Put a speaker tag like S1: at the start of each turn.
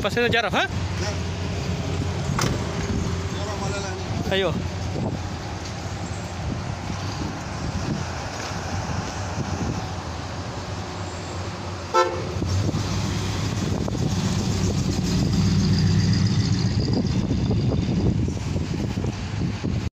S1: Pasin na Jaraf, ha?